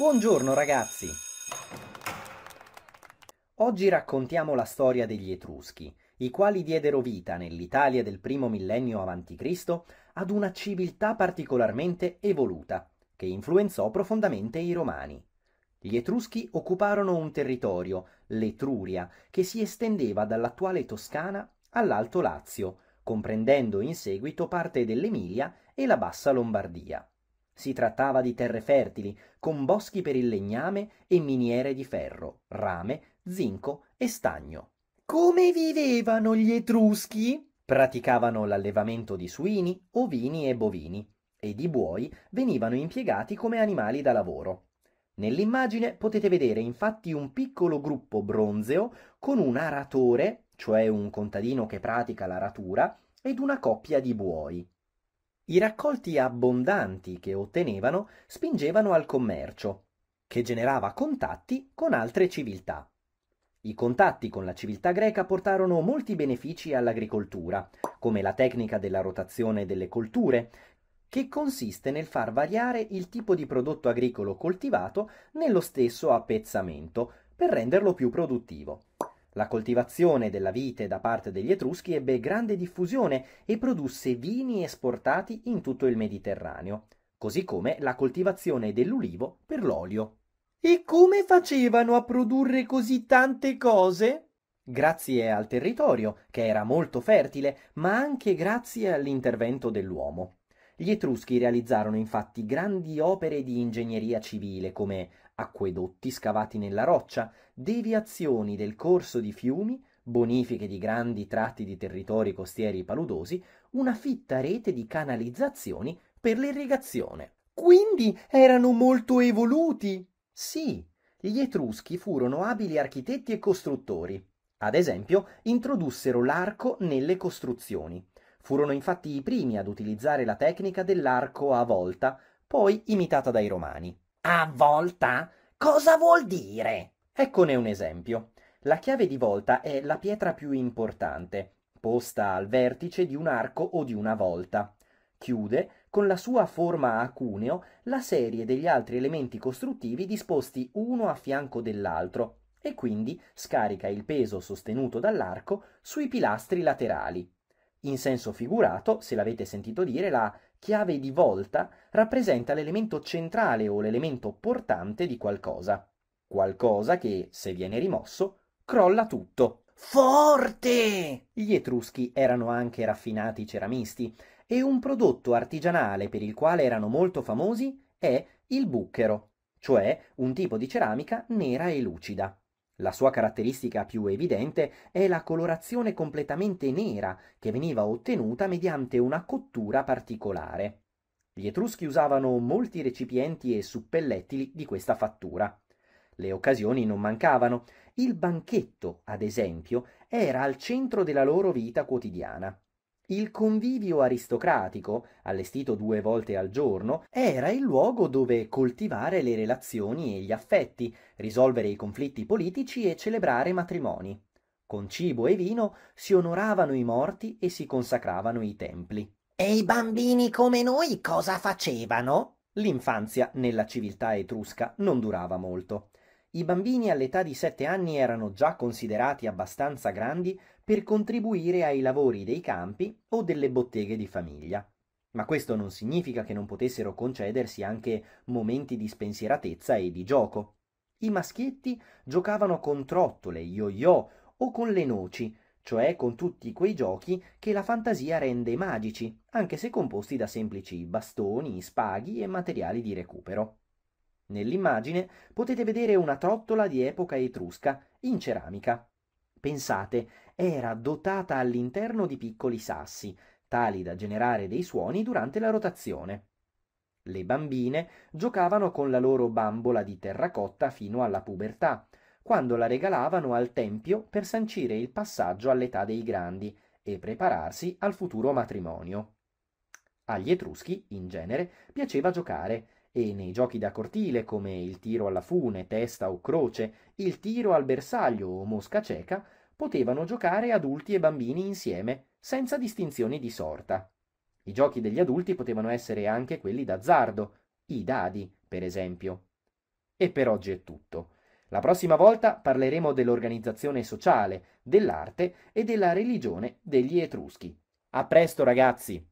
Buongiorno ragazzi! Oggi raccontiamo la storia degli Etruschi, i quali diedero vita nell'Italia del primo millennio a.C. ad una civiltà particolarmente evoluta, che influenzò profondamente i Romani. Gli Etruschi occuparono un territorio, l'Etruria, che si estendeva dall'attuale Toscana all'Alto Lazio, comprendendo in seguito parte dell'Emilia e la bassa Lombardia. Si trattava di terre fertili, con boschi per il legname e miniere di ferro, rame, zinco e stagno. Come vivevano gli Etruschi? Praticavano l'allevamento di suini, ovini e bovini, e di buoi venivano impiegati come animali da lavoro. Nell'immagine potete vedere infatti un piccolo gruppo bronzeo con un aratore, cioè un contadino che pratica l'aratura, ed una coppia di buoi. I raccolti abbondanti che ottenevano spingevano al commercio, che generava contatti con altre civiltà. I contatti con la civiltà greca portarono molti benefici all'agricoltura, come la tecnica della rotazione delle colture, che consiste nel far variare il tipo di prodotto agricolo coltivato nello stesso appezzamento per renderlo più produttivo. La coltivazione della vite da parte degli Etruschi ebbe grande diffusione e produsse vini esportati in tutto il Mediterraneo, così come la coltivazione dell'ulivo per l'olio. E come facevano a produrre così tante cose? Grazie al territorio, che era molto fertile, ma anche grazie all'intervento dell'uomo. Gli Etruschi realizzarono infatti grandi opere di ingegneria civile come acquedotti scavati nella roccia, deviazioni del corso di fiumi, bonifiche di grandi tratti di territori costieri paludosi, una fitta rete di canalizzazioni per l'irrigazione. Quindi erano molto evoluti. Sì, gli Etruschi furono abili architetti e costruttori. Ad esempio, introdussero l'arco nelle costruzioni. Furono infatti i primi ad utilizzare la tecnica dell'arco a volta, poi imitata dai romani. A volta? Cosa vuol dire? Eccone un esempio. La chiave di volta è la pietra più importante, posta al vertice di un arco o di una volta. Chiude, con la sua forma a cuneo, la serie degli altri elementi costruttivi disposti uno a fianco dell'altro e quindi scarica il peso sostenuto dall'arco sui pilastri laterali. In senso figurato, se l'avete sentito dire, la chiave di volta rappresenta l'elemento centrale o l'elemento portante di qualcosa. Qualcosa che, se viene rimosso, crolla tutto. Forte! Gli Etruschi erano anche raffinati ceramisti e un prodotto artigianale per il quale erano molto famosi è il bucchero, cioè un tipo di ceramica nera e lucida. La sua caratteristica più evidente è la colorazione completamente nera che veniva ottenuta mediante una cottura particolare. Gli Etruschi usavano molti recipienti e suppellettili di questa fattura. Le occasioni non mancavano. Il banchetto, ad esempio, era al centro della loro vita quotidiana. Il convivio aristocratico, allestito due volte al giorno, era il luogo dove coltivare le relazioni e gli affetti, risolvere i conflitti politici e celebrare matrimoni. Con cibo e vino si onoravano i morti e si consacravano i templi. E i bambini come noi cosa facevano? L'infanzia nella civiltà etrusca non durava molto. I bambini all'età di sette anni erano già considerati abbastanza grandi per contribuire ai lavori dei campi o delle botteghe di famiglia. Ma questo non significa che non potessero concedersi anche momenti di spensieratezza e di gioco. I maschietti giocavano con trottole, yo-yo o con le noci, cioè con tutti quei giochi che la fantasia rende magici, anche se composti da semplici bastoni, spaghi e materiali di recupero. Nell'immagine potete vedere una trottola di epoca etrusca in ceramica. Pensate, era dotata all'interno di piccoli sassi, tali da generare dei suoni durante la rotazione. Le bambine giocavano con la loro bambola di terracotta fino alla pubertà, quando la regalavano al tempio per sancire il passaggio all'età dei grandi e prepararsi al futuro matrimonio. Agli Etruschi, in genere, piaceva giocare e nei giochi da cortile come il tiro alla fune, testa o croce, il tiro al bersaglio o mosca cieca, potevano giocare adulti e bambini insieme, senza distinzioni di sorta. I giochi degli adulti potevano essere anche quelli d'azzardo, i dadi, per esempio. E per oggi è tutto. La prossima volta parleremo dell'organizzazione sociale, dell'arte e della religione degli Etruschi. A presto ragazzi!